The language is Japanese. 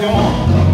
でも。